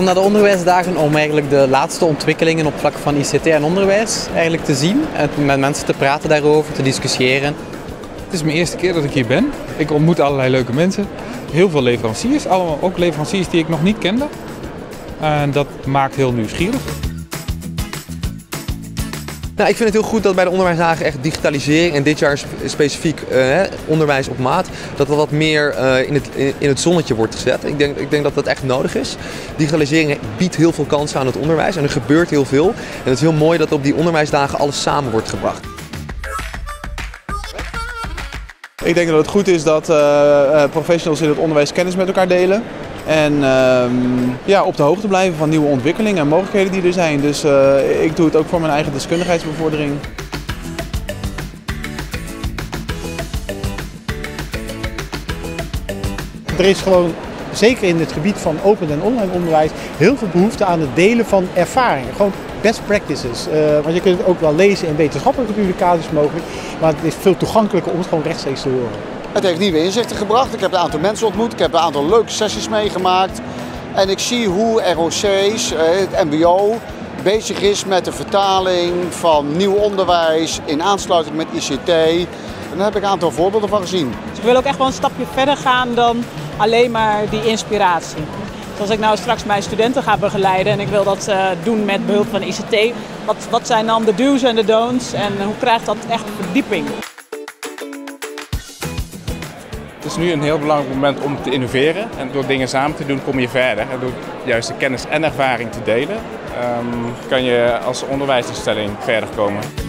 kom naar de onderwijsdagen om eigenlijk de laatste ontwikkelingen op vlak van ICT en onderwijs eigenlijk te zien. En met mensen te praten daarover, te discussiëren. Het is mijn eerste keer dat ik hier ben. Ik ontmoet allerlei leuke mensen. Heel veel leveranciers, allemaal ook leveranciers die ik nog niet kende. En dat maakt heel nieuwsgierig. Nou, ik vind het heel goed dat bij de onderwijsdagen echt digitalisering en dit jaar specifiek uh, onderwijs op maat, dat dat wat meer uh, in, het, in het zonnetje wordt gezet. Ik denk, ik denk dat dat echt nodig is. Digitalisering biedt heel veel kansen aan het onderwijs en er gebeurt heel veel. En het is heel mooi dat op die onderwijsdagen alles samen wordt gebracht. Ik denk dat het goed is dat uh, professionals in het onderwijs kennis met elkaar delen. En uh, ja, op de hoogte blijven van nieuwe ontwikkelingen en mogelijkheden die er zijn. Dus uh, ik doe het ook voor mijn eigen deskundigheidsbevordering. Er is gewoon, zeker in het gebied van open en online onderwijs, heel veel behoefte aan het delen van ervaringen. Gewoon best practices. Uh, want je kunt het ook wel lezen in wetenschappelijke publicaties mogelijk, maar het is veel toegankelijker om het gewoon rechtstreeks te horen. Het heeft nieuwe inzichten gebracht. Ik heb een aantal mensen ontmoet. Ik heb een aantal leuke sessies meegemaakt. En ik zie hoe ROC's, het MBO, bezig is met de vertaling van nieuw onderwijs in aansluiting met ICT. En daar heb ik een aantal voorbeelden van gezien. Dus ik wil ook echt wel een stapje verder gaan dan alleen maar die inspiratie. Dus als ik nou straks mijn studenten ga begeleiden en ik wil dat uh, doen met behulp van ICT, wat, wat zijn dan de do's en de don'ts en hoe krijgt dat echt verdieping? Is nu een heel belangrijk moment om te innoveren. En door dingen samen te doen kom je verder. En door juist de kennis en ervaring te delen, um, kan je als onderwijsinstelling verder komen.